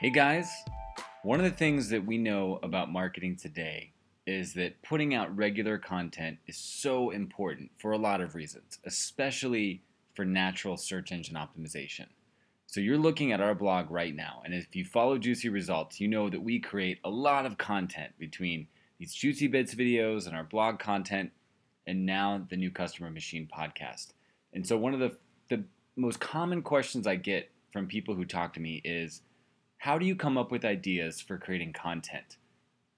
Hey guys, one of the things that we know about marketing today is that putting out regular content is so important for a lot of reasons, especially for natural search engine optimization. So you're looking at our blog right now, and if you follow Juicy Results, you know that we create a lot of content between these Juicy Bits videos and our blog content, and now the new Customer Machine podcast. And so one of the, the most common questions I get from people who talk to me is, how do you come up with ideas for creating content?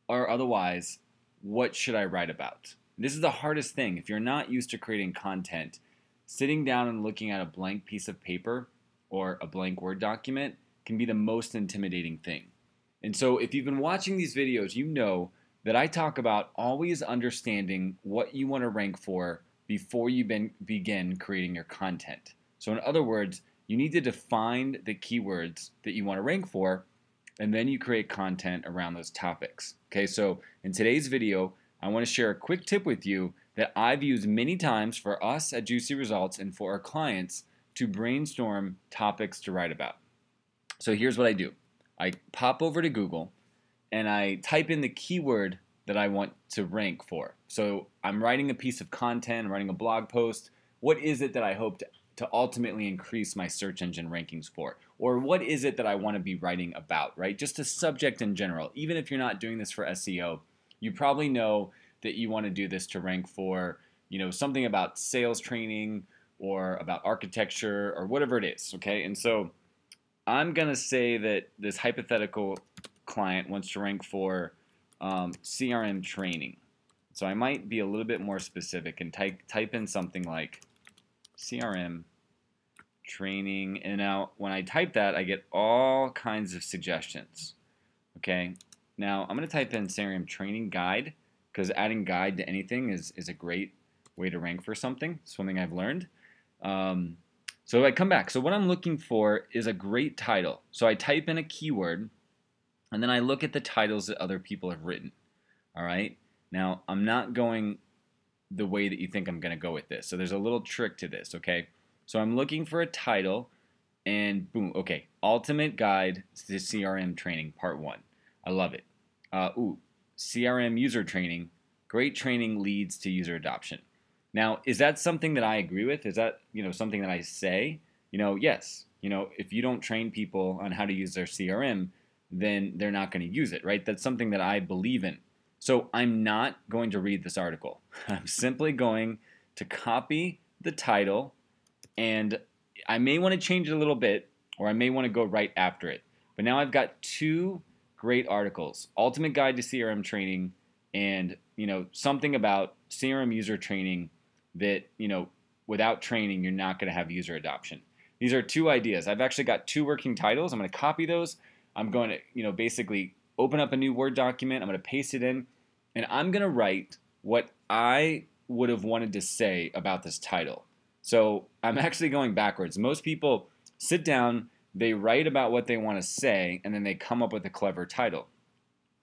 Or otherwise, what should I write about? This is the hardest thing. If you're not used to creating content, sitting down and looking at a blank piece of paper or a blank Word document can be the most intimidating thing. And so, if you've been watching these videos, you know that I talk about always understanding what you want to rank for before you begin creating your content. So, in other words, you need to define the keywords that you want to rank for, and then you create content around those topics. Okay, so in today's video, I want to share a quick tip with you that I've used many times for us at Juicy Results and for our clients to brainstorm topics to write about. So here's what I do I pop over to Google and I type in the keyword that I want to rank for. So I'm writing a piece of content, writing a blog post. What is it that I hope to to ultimately increase my search engine rankings for? Or what is it that I want to be writing about, right? Just a subject in general. Even if you're not doing this for SEO, you probably know that you want to do this to rank for, you know, something about sales training or about architecture or whatever it is, okay? And so I'm going to say that this hypothetical client wants to rank for um, CRM training. So I might be a little bit more specific and type, type in something like CRM training. And now when I type that, I get all kinds of suggestions. Okay. Now I'm going to type in CRM training guide because adding guide to anything is, is a great way to rank for something. Something I've learned. Um, so I come back. So what I'm looking for is a great title. So I type in a keyword and then I look at the titles that other people have written. All right. Now I'm not going the way that you think I'm going to go with this. So there's a little trick to this, okay? So I'm looking for a title and boom, okay. Ultimate Guide to CRM Training Part 1. I love it. Uh, ooh, CRM user training. Great training leads to user adoption. Now, is that something that I agree with? Is that, you know, something that I say? You know, yes. You know, if you don't train people on how to use their CRM, then they're not going to use it, right? That's something that I believe in. So I'm not going to read this article. I'm simply going to copy the title and I may want to change it a little bit or I may want to go right after it. But now I've got two great articles, Ultimate Guide to CRM Training and, you know, something about CRM user training that, you know, without training you're not going to have user adoption. These are two ideas. I've actually got two working titles. I'm going to copy those. I'm going to, you know, basically open up a new Word document. I'm going to paste it in, and I'm going to write what I would have wanted to say about this title. So I'm actually going backwards. Most people sit down, they write about what they want to say, and then they come up with a clever title.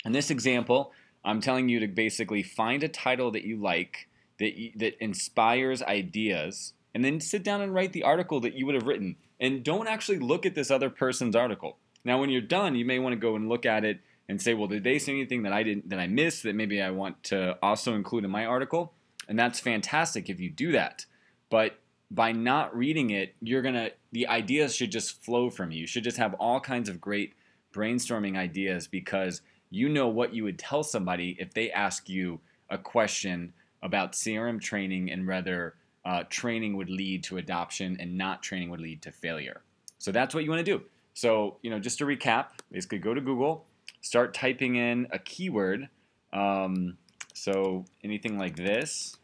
In this example, I'm telling you to basically find a title that you like, that, that inspires ideas, and then sit down and write the article that you would have written. And don't actually look at this other person's article. Now, when you're done, you may want to go and look at it and say, well, did they say anything that I didn't that I missed that maybe I want to also include in my article? And that's fantastic if you do that. But by not reading it, you're gonna the ideas should just flow from you. You should just have all kinds of great brainstorming ideas because you know what you would tell somebody if they ask you a question about CRM training and whether uh, training would lead to adoption and not training would lead to failure. So that's what you want to do. So, you know, just to recap, basically go to Google, start typing in a keyword. Um, so anything like this.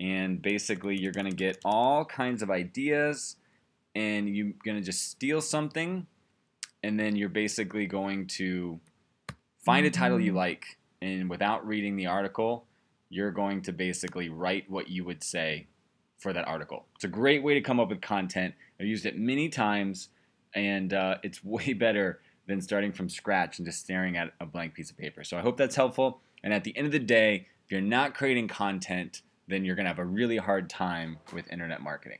And basically you're going to get all kinds of ideas and you're going to just steal something and then you're basically going to find a title you mm-hmm. like and without reading the article you're going to basically write what you would say for that article. It's a great way to come up with content. I've used it many times and uh, it's way better than starting from scratch and just staring at a blank piece of paper. So I hope that's helpful. And at the end of the day, if you're not creating content, then you're going to have a really hard time with internet marketing.